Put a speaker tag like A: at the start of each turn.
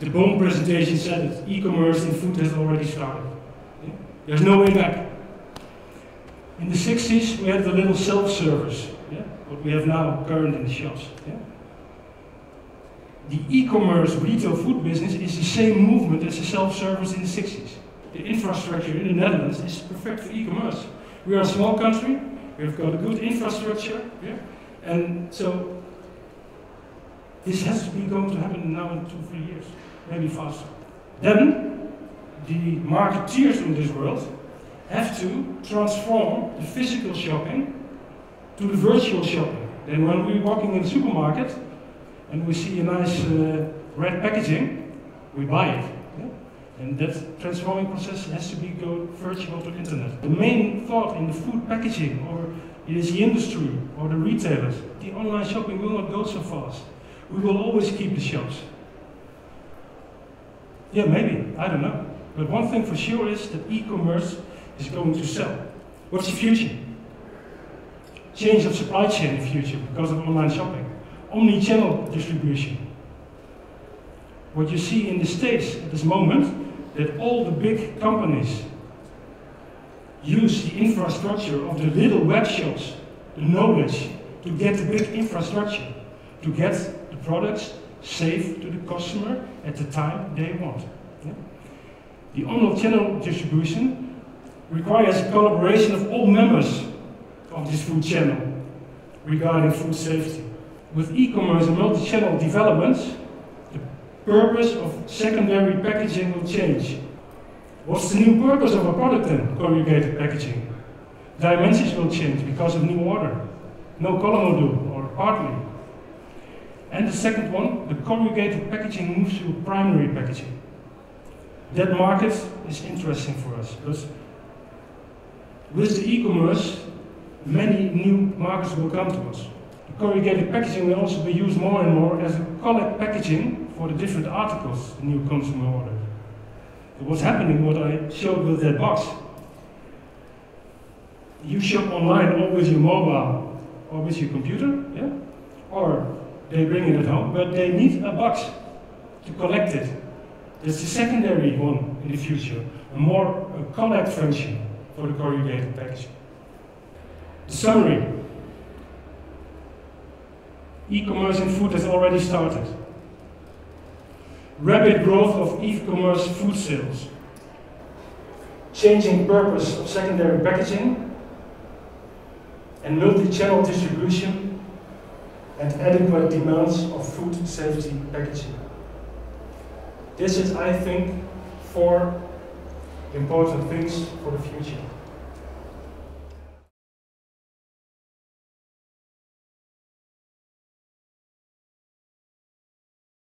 A: The Bone presentation said that e-commerce in food has already started. Yeah? There's no way back. In the 60s, we had the little self-service, yeah? what we have now current in the shops. Yeah? The e-commerce retail food business is the same movement as the self-service in the 60s. The infrastructure in the Netherlands is perfect for e-commerce. We are a small country, we've got a good infrastructure, yeah? and so this has to be going to happen now in two, three years, maybe faster. Then the marketeers in this world have to transform the physical shopping to the virtual shopping. Then when we're walking in the supermarket and we see a nice uh, red packaging, we buy it. And that transforming process has to be go virtual to internet. The main thought in the food packaging or it is the industry or the retailers, the online shopping will not go so fast. We will always keep the shops. Yeah, maybe, I don't know. But one thing for sure is that e-commerce is going to sell. What's the future? Change of supply chain in the future because of online shopping. Omni-channel distribution. What you see in the States at this moment, that all the big companies use the infrastructure of the little web shops, the knowledge, to get the big infrastructure, to get the products safe to the customer at the time they want. Yeah? The omni-channel distribution requires collaboration of all members of this food channel regarding food safety. With e-commerce and multi-channel developments, the purpose of secondary packaging will change. What's the new purpose of a product then, corrugated packaging? Dimensions will change because of new order. No color module or partly. And the second one, the corrugated packaging moves to primary packaging. That market is interesting for us because with the e-commerce, many new markets will come to us. The corrugated packaging will also be used more and more as a collect packaging for the different articles the new consumer orders. what's happening, what I showed with that box, you shop online or with your mobile or with your computer, yeah? Or they bring it at home, but they need a box to collect it. That's the secondary one in the future, a more a collect function for the corrugated packaging. The summary. E-commerce in food has already started. Rapid growth of e-commerce food sales. Changing purpose of secondary packaging and multi-channel distribution and adequate demands of food safety packaging. This is, I think, four important things for the future.